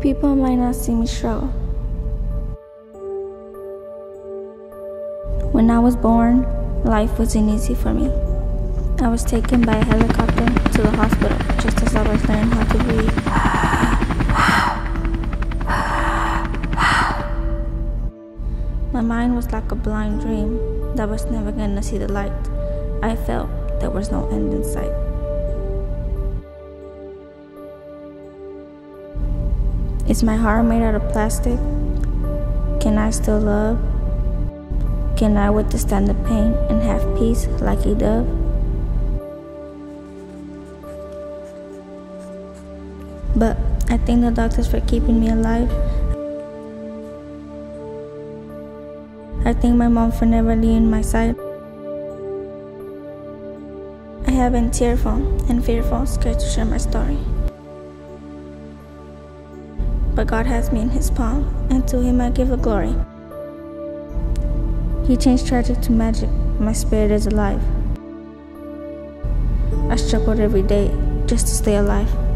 People might not see me struggle. When I was born, life wasn't easy for me. I was taken by a helicopter to the hospital just as I was learning how to breathe. My mind was like a blind dream that was never gonna see the light. I felt there was no end in sight. Is my heart made out of plastic? Can I still love? Can I withstand the pain and have peace like a dove? But I thank the doctors for keeping me alive. I thank my mom for never leaving my side. I have been tearful and fearful, scared to share my story but God has me in His palm, and to Him I give the glory. He changed tragic to magic, my spirit is alive. I struggled every day just to stay alive.